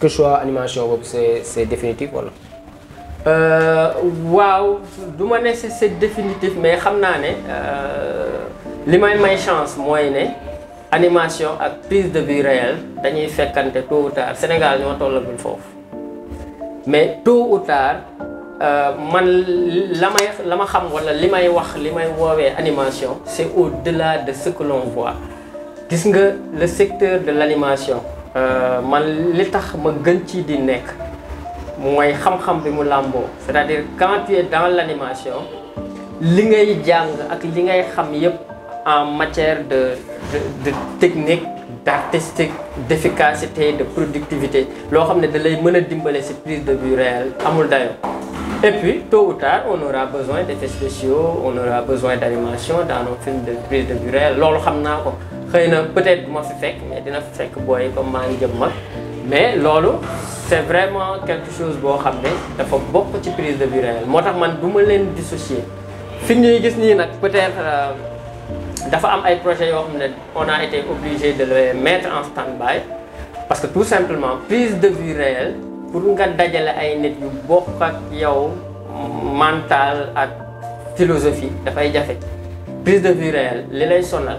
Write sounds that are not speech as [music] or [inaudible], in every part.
est-ce que choix animation boobu c'est c'est définitif wala. waaw du c'est définitif mais xam naa ne li may may chance animation de vue réelle ou tard. Sénégal mais tôt ou tard animation c'est au-delà de ce que l'on voit. Gis nga le secteur de l'animation man li tax ma gën ci di nekk mooy c'est-à-dire quand tu es dans l'animation li ngay jàng ak li ngay en matière de de de technique d'artistique d'efficacité de productivité loo xam ne da lay mën a dimbale prise de vue réelle et puis tôt ou tard on aura besoin d'effets spéciaux on aura besoin d'animation dans nos films de prise de vue réelle. Loolu xam naa ko xëy peut-être du ma fi fekk mais dina fi fekk booy comme maa ngi jëm mag. Mais loolu c'est vraiment quelque chose boo xam ne dafa bokk ci prise de vue réelle. Moo tax man du ma leen dissocier. Fi ñuy gis nii nag peut-être dafa am ay projets yoo xam ne on a été obligé de les mettre en stand-by. Parce que tout simplement prise de vue réelle pour nga dajale ay nit yu bokk ak yow mental ak philosophie dafay jafe. Prise de vue réelle li lay sonal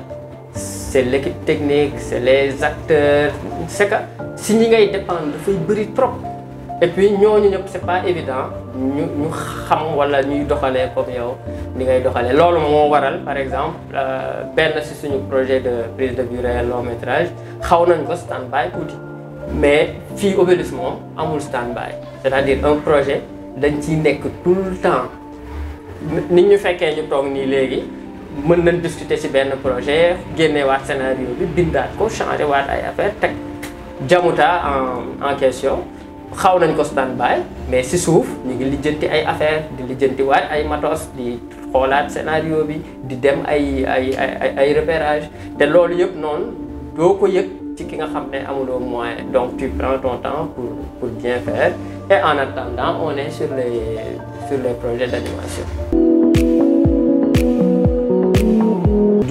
c'est l'équipe technique c'est les acteurs c'est que si ñi ngay dépendre dafay bëri trop. Et puis ñooñu ñëpp c'est pas évident ñu ñu xam wala ñuy doxalee comme yow ni ngay doxalee. Loolu moo waral par exemple benn ci suñu projet de prise de vue réel long métrage xaw nañ ko stand-by tuuti. Mais fii Obélisque moom amul stand-by. C'est-à-dire un projet dañ ciy nekk tout le temps. Nit ñu fekkee ñu toog nii léegi mën nañ discuter ci benn projet génnewaat scénario bi bindaat ko changer waat ay affaire teg jamuta en en question. Xaw nañ ko stand-by mais ci suuf ñu ngi lijjanti ay affaire di lijjanti waat ay matos di xoolaat scénario bi di dem ay ay ay ay repérage. Te loolu yëpp noonu doo ko yëg ci ki nga xam ne amuloo moyen. Donc tu prends ton temps pour pour bien faire. Et en attendant on sur les sur les projets d'animation.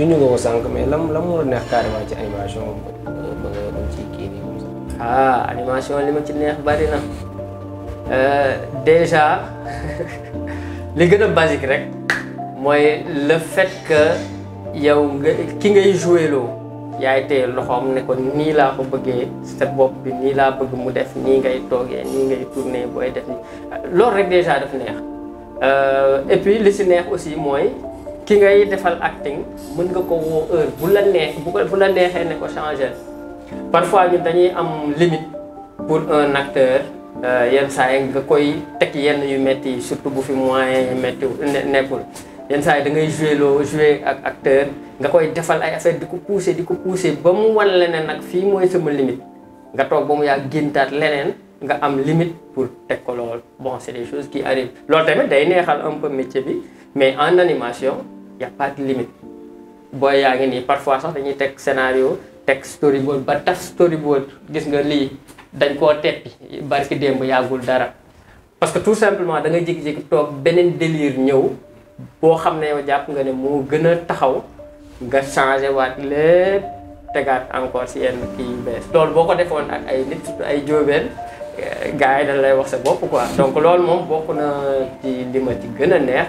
Juñu nga ko sànq mais lam lam moo neex carrément ci animation ba nga ba ci kii nii comme ça. ah animation li ma ci neex bari na. Déjà [laughs] li gën a basique rek mooy le fait que yow nga ki ngay loo yaay teye loxoom ne ko nii laa ko bëggee sa bopp bi nii laa bëgg mu def nii ngay toogee nii ngay tourner booy def nii. Loolu rek déjà daf neex. Et puis li si neex aussi mooy ki ngay defal acting mën nga ko woo heure bu la neex bu ko bu la neexee ne ko changer parfois ñun dañuy am limite pour un acteur yenn saa yi nga koy teg yenn yu metti surtout bu fi moyen yu metti nekkul yenn saa yi da ngay jouer loo jouer ak acteur nga koy defal ay affaire di ko pousser di ko pousser ba mu wan leneen nag fii mooy sama limite nga toog ba mu yaa géntaat leneen nga am limite pour teg ko lool bon c'est des choses qui arrivent. Loolu tamit day neexal un peu métier bi mais en animation y a pas de limite. Booy yaa ngi nii parfois sax dañuy teg scénario teg storyboard ba taf storyboard gis nga lii dañ koo teppi barki démb yàggul dara. Parce que tout simplement da nga jékki-jékki toog beneen délire ñëw boo xam ne yow jàpp nga ne moo gën a taxaw nga changé waat lépp tegaat encore si yenn kii bees. Loolu boo ko defoon ak ay nit ay jóobeen gars yi dañ lay wax sa bopp quoi. Donc loolu moom bokk na ci li ma ci gën a neex.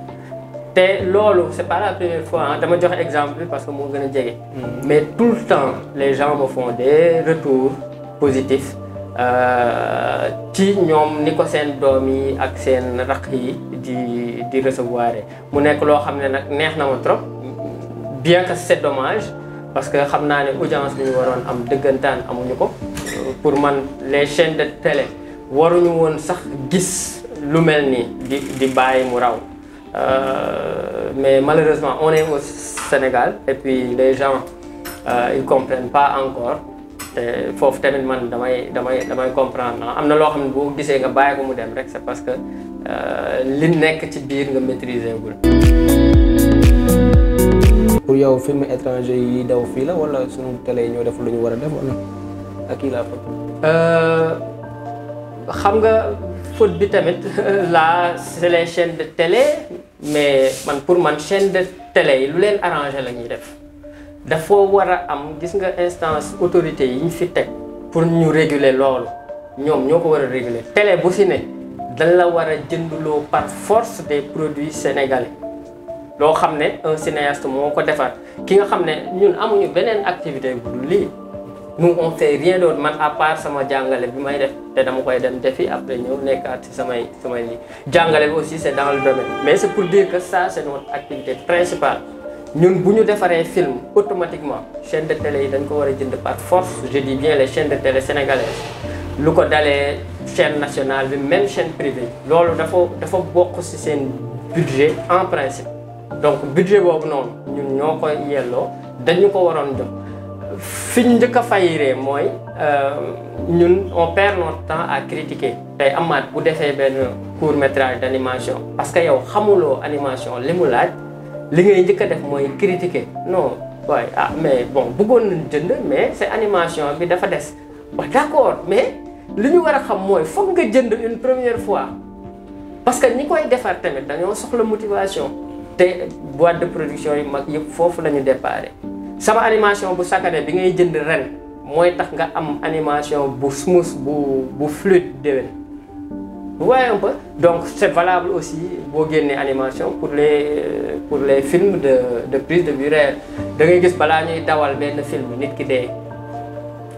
te loolu c'est pas la première fois dama joxe exemple bi parce que moo gën a jege. mais tout le temps les gens me font des retours positifs ci ñoom ni ko seen doom yi ak seen rakk yi di di recevoir. Mu nekk loo xam ne nag neex na ma trop bien que c'est dommage parce que xam naa ne audience bi ñu waroon am dëggantaan amuñu ko. Pour man les chaînes de télé waruñu woon sax gis lu mel nii di di bàyyi mu raw mais malheureusement on est au Sénégal et puis les gens euh, ils comprennent pas encore te foofu tamit man damay damay damay comprendre am na loo xam ne boo gisee nga bàyyi ko mu dem rek c'est parce que li nekk ci biir nga maîtriser gul. pour yow film étranger yi daw fii la wala sunu télé yi ñoo def lu ñu war a def wala? Ak kii laa faute. xam nga faute bi tamit [laughs] là c'est les chaînes de télé mais man pour man chaîne de télé yi lu leen arrangé la ñuy def. dafa war a am instance autorité yi pour ñu réguler loolu. Ñoom ñoo ko war a réguler. Télé bu fi ne dañ la war a jëndloo par force des produits sénégalais. Loo xam ne un cinéaste moo ko defar. Ki nga xam ne ñun amuñu beneen activité bu dul nous on fait rien d'autre man à part sama jàngale bi may def te dama koy dem defi après ñëw nekkaat ci samay samay lii. Aussi c'est dans le domaine. Mais c'est pour dire que ça c'est notre activité principale. Ñun bu ñu defaree film automatiquement chaîne de télé yi dañ ko war jënd force. Je dis bien les chaînes de télé sénégalaises. Lu ko dalee chaîne nationale bi même chaîne privée loolu dafa dafa bokk seen budget en principe. Donc budget boobu noonu ñun ñoo ko yelloo ko fi ñu njëkk a fayiree ñun on perd notre temps à critiquer. Tey amaat bu defee benn court métrage d'animation parce que yow xamuloo animation li mu laaj li ngay njëkk a def mooy critiquer. Non waaye ah mais bon bëggoon nañ jënd mais c'est animation bi dafa des. Waaw d'accord mais li ñu war a xam mooy foog nga jënd une première fois. Parce que ñi koy defar tamit dañoo soxla motivation. Te boîte de production yu mag yëpp foofu la ñu sama animation bu sakane bi ngay jënd ren mooy tax nga am animation bu smooth bu bu fluide déwén vous voyez un peu donc c'est valable aussi. Boo génnee animation pour les pour les films de de prise de vue réelle da ngay gis balaa ñuy dawal benn film nit ki dee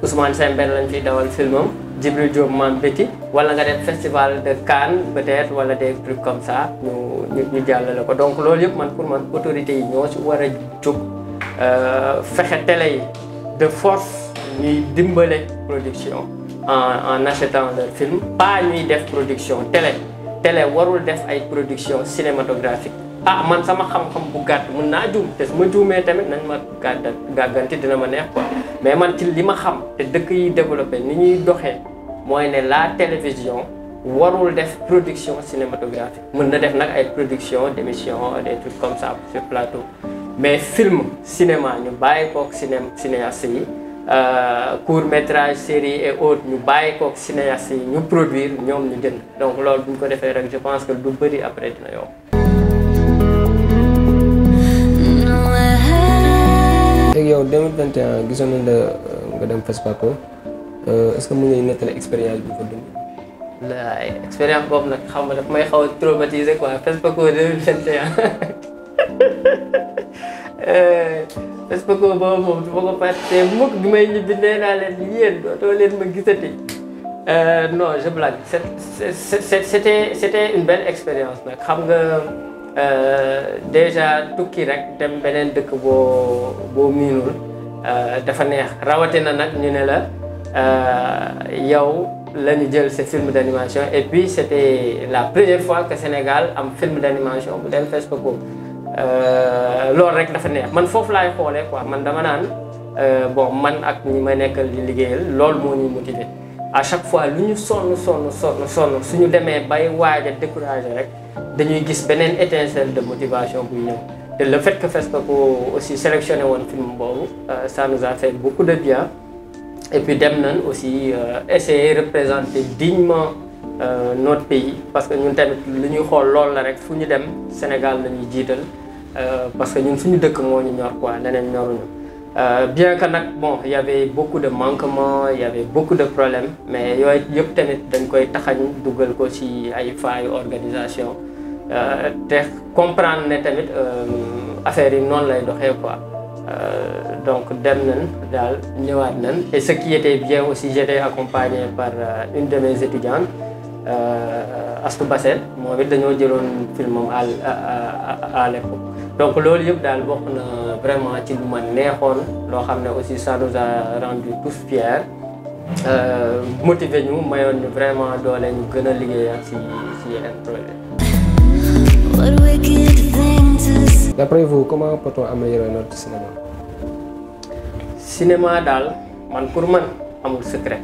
Ousmane Sembène lañ fiy dawal filmam Djibril Diop Mame Betty wala nga dem festival de Cannes peut-être wala des trucs comme ça ñu ñu jàllale ko donc loolu yëpp man pour man autorités yi ñoo ci war a fexe télé de force ñuy dimbale production en en achetant leur film pas ñuy def production télé. Télé warul def ay production cinématographique. Ah man sama xam-xam bu gàtt mun naa juum te su ma juumee tamit nañ ma gàdda gàgganti dina quoi. Mais man ci li ma xam te dëkk yi développé ni ñuy doxee mooy la télévision warul def production cinématographique. Mën na def nag ay production d'émission des trucs comme ça sur plateau mais film cinéma ñu bàyyi kook ciné cinéaste yi court métrage série et autres ñu bàyyi kook cinéaste yi ñu produire ñoom ñu jënd donc loolu bu ñu ko defee rek je pense que lu bëri après dina yomb. léegi yow 2021 gisoon nañ la nga dem FESPACO est-ce que mën nga nettali expérience bi fa dund. laay expérience boobu nag xam nga daf may xaw a traumatiser quoi FESPACO 2021 [laughs] Non je blague. C'était c'était une belle expérience nag. Xam nga déjà tukki rek dem beneen dëkk boo boo miinul dafa neex. Rawatina la yow la ñu ce film d'animation. Et puis c'était la première fois que Sénégal am film d'animation loolu rek dafa neex. Man foofu laay xoolee quoi. Man dama naan bon man à chaque fois lu ñu sonn sonn sonn sonn suñu demee bay waaj a décourager rek dañuy gis beneen étincelle de motivation buy ñëw. Le fait que FESPACO aussi sélectionné woon film boobu ça nous a fait beaucoup de bien. Et puis dem nañ aussi essayer représenter dignement notre pays. Parce que ñun tamit lu ñuy xool loolu la rek fu ñu Sénégal parce que ñun suñu dëkk moo ñu ñor quoi leneen ñoruñu. Bien que nag bon y avait beaucoup de manquements y avait beaucoup de problèmes mais yooyu yëpp tamit dañ koy taxañ dugal ko ci ay failles organisation. Te comprendre ne tamit affaire yi noonu lay doxee quoi. Donc dem nañ et ce qui était bien aussi j'étais accompagné par une de mes étudiantes Astou Bassel moom it dañoo jëloon filmam à à l'époque donc loolu yëpp daal bokk na vraiment ci lu ma neexoon loo xam ne aussi ça nous a rendu tous fiers. Motiver ñu mayoon ñu vraiment doole ñu gën a liggéeyaat ci ci yeneen projet D'après vous, comment peut-on améliorer notre cinéma? Cinéma daal man pour man amul secret.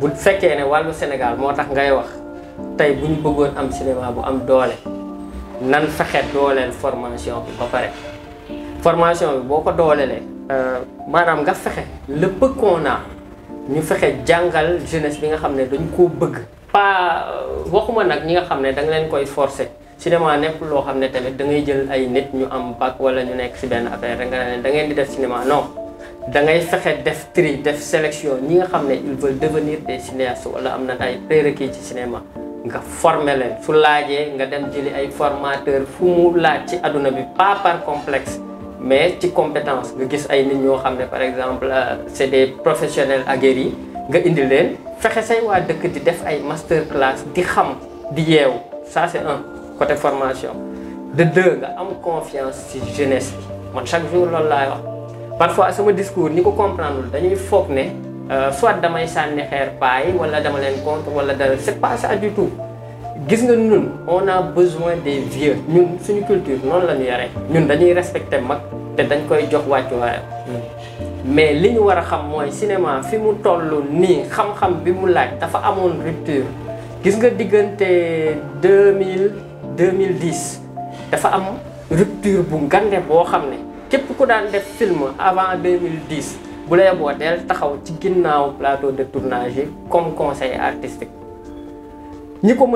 Bu fekkee ne wàllu Sénégal moo tax ngay wax tey bu ñu bëggoon am cinéma bu am doole nan fexe dooleel formation bi ba pare. Formation bi boo ko doolelee maanaam nga fexe le peu qu'on a ñu fexe jàngal jeunesse bi nga xam ne dañ koo bëgg. Pas waxuma nag ñi nga xam ne da nga leen koy forcer. Cinéma nekk loo xam ne tamit da ngay jël ay nit ñu am bac wala ñu nekk ci benn affaire rek nga ne da ngeen di def cinéma. Non da ngay fexe def tri def sélection. Ñi nga xam ne ils veulent devenir des cinéastes wala am na ay prérequis ci cinéma. Nga former leen. Su laajee nga dem jëli ay formateur fu mu laaj ci àdduna bi pas par complexe mais ci compétence. Nga gis ay nit ñoo xam ne par exemple c'est des professionnels aguerris. Nga indi leen fexe say waa dëkk di def ay master class di xam di yeewu. Ça c'est un côté formation. De deux nga am confiance ci jeunesse bi. Man chaque jour loolu laay wax. Parfois sama discours ñi ko comprendre dañuy foog ne soit damay sànni xeer paay wala dama leen contre wala dara c'est pas ça du tout. Gis nga ñun on a besoin des vieux. Ñun suñu culture noonu la ñu ñun dañuy respecter mag te dañ koy jox wàccuwaayam. Mais li ñu war a xam mooy cinéma fi mu toll nii xam-xam bi mu laaj dafa amoon rupture. Gis nga diggante deux mille deux mille dix dafa am rupture bu ngande boo xam ne képp ku daan def film avant 2010 bu lay boo ginnaaw plateau de tournage comme conseil artistique. ñi ko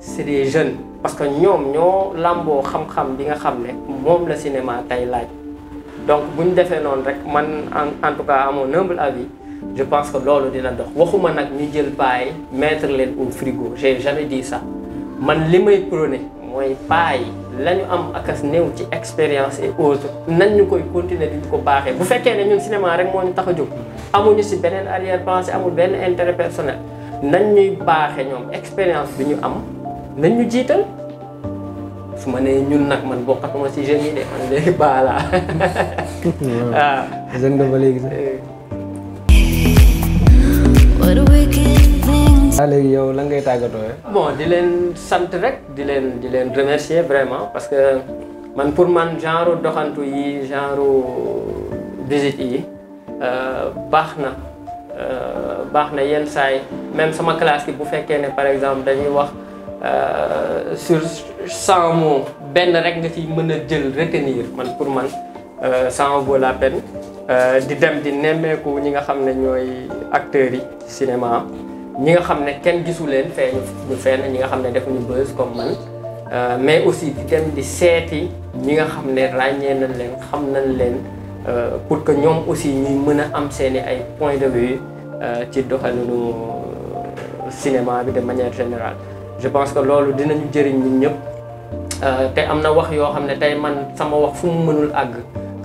c'est des jeunes parce que ñoom ñoo làmboo xam cinéma tey laaj. Donc en tout cas à mon humble avis je pense que loolu dina dox. Waxuma nag ñu mettre au frigo j'ai jamais dit ça. Man li may prôné mooy paay la ñu am akas néew ci expérience et autres nan ñu koy continuer di ko baaxee. Bu fekkee ne ñun cinéma rek moo ñu tax a jóg amuñu si beneen arrière pensée amul benn intérêt personnel nañ ñuy baaxee ñoom expérience bi ñu am nañ ñu jiital? Su ma nee ñun nag man bokkatuma si jeunes yi de man léegi [laughs] baala waaw [laughs] jeune nga ba léegi sax. What a wicked ah léegi yow lan ngay tàggatoo bon di leen sant rek remercier vraiment parce que man pour man genre doxantu yi genre visite yi yenn saay même sama classe bi bu fekkee par exemple dañuy wax sur cent mots benn rek nga ci mën jël retenir man pour man ça vaut la peine. Di dem di nemmeeku ñi nga xam ne yi cinéma ñi nga xam ne kenn gisu leen fee ñu fenn ñi nga xam ne defuñu buzz comme man. Mais aussi di dem di seeti ñi nga xam ne ràññee nañ leen xam nañ leen pour que ñoom aussi ñuy mën a am seeni ay point de vue ci doxalinu cinéma bi de manière générale. Je pense que loolu dinañu jëriñ ñun ñëpp. Te am na wax yoo xam ne tey man sama wax fu mu mënul àgg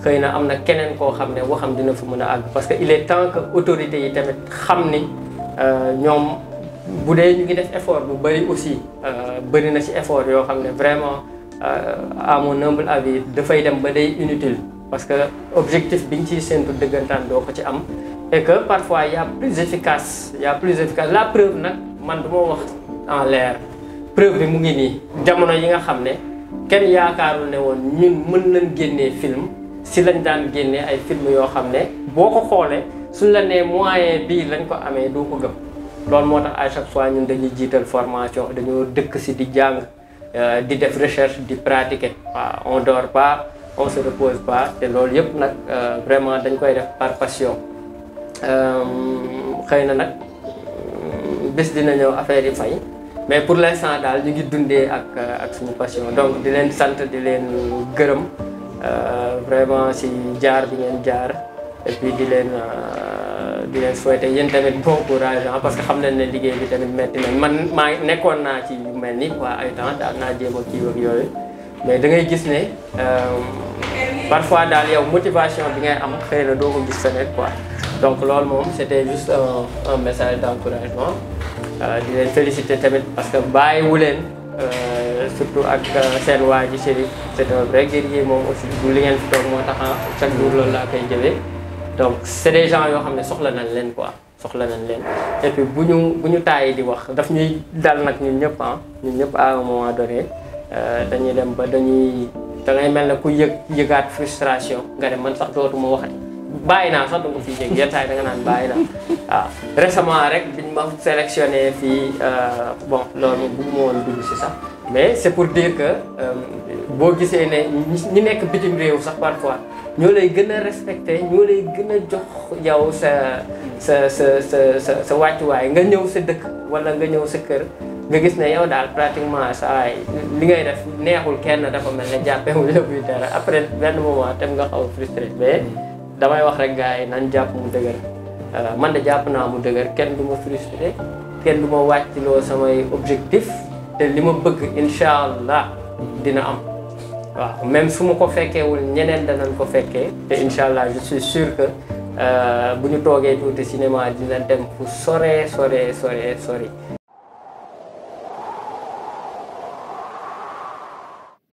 xëy na am na keneen koo xam ne waxam dina fu mën a àgg parce que il est temps que autorités yi tamit xam ni ñoom bu dee ñu ngi def effort bu bëri aussi bëri na ci effort yoo xam ne vraiment à mon humble avis dafay dem ba day inutile parce que objectif bi ñu ciy séntu dëggantaan doo ko ci am. Et que parfois y a plus efficace y a plus efficace. La preuve nag man du ma wax en l'air. Preuve bi mu ngi nii jamono yi nga xam ne kenn yaakaarul ne woon ñun mën nañ génnee film si lañ daan génnee ay film yoo xam ne boo ko xoolee suñ la nee moyen bii lañ ko amee doo ko gëm. Loolu moo tax à chaque fois ñun dañuy jiital formation dañoo dëkk si di jàng di def recherche di pratiquer. Waaw on dort pas on se repose pas te loolu yëpp nag vraiment dañ koy def par passion. Xëy na nag bés dina ñëw affaire yi fay mais pour l'instant daal ñu ngi dundee ak ak suñu passion. Donc di leen sant di leen gërëm vraiment si jaar bi ngeen jaar et puis di leen di leen souhaiter yéen tamit bon courage parce que xam nañ ne liggéey bi tamit metti nañ man maa nekkoon naa ci yu mel ni quoi ay temps daal naa jéem a yooyu. Mais da ngay gis ne parfois daal yow motivation bi ngay am xëy na doo ko gis feneen quoi. Donc loolu moom c'était juste un un message d'encouragement. Di leen féliciter tamit parce que bàyyiwu leen surtout ak seen waa ji Chérif. C'est un vrai guerrier moom aussi du li ngeen fi toog moo tax chaque jour loolu laa koy jëwee donc c'est des gens yoo xam ne soxla nañ leen quoi. Soxla nañ leen. Et bu ñu bu ñu tàyyi di wax daf ñuy dal nag ñun ñëpp ah. Ñun ñëpp à un moment donné dañuy dem ba dañuy da ngay mel ne ku yëg yëgaat frustration. Nga dem man sax dootuma waxati bàyyi naa sax da nga ko fi dégg yenn saa yi da nga naan bàyyi naa. Waaw récemment rek biñ ma sélectionné fii euh, bon loolu bëgguma woon dugg si sax. Mais c'est pour dire que euh, boo gisee ne ñi- nekk bitim réew sax parfois ñoo lay gën a respecté ñoo lay gën a jox yow sa sa sa sa sa sa wàccuwaay. Nga ñëw sa dëkk wala nga ñëw sa kër nga gis ne yow daal pratiquement saa li ngay def neexul kenn dafa mel ne jàppewul la buy dara. Après benn moment tam nga xaw frustré. Mais damay wax rek gars yi nañ jàpp mu dëgër. Euh, man de jàpp naa mu dëgër. Kenn du ma frustré kenn du ma wàcciloo samay objectif. Te li ma bëgg incha allah dina am. Waaw même su ma ko fekkeewul ñeneen danañ ko fekkee. Te incha allah je suis sûr que euh, bu ñu toogee tuuti cinéma dina dem fu sore sore sore sori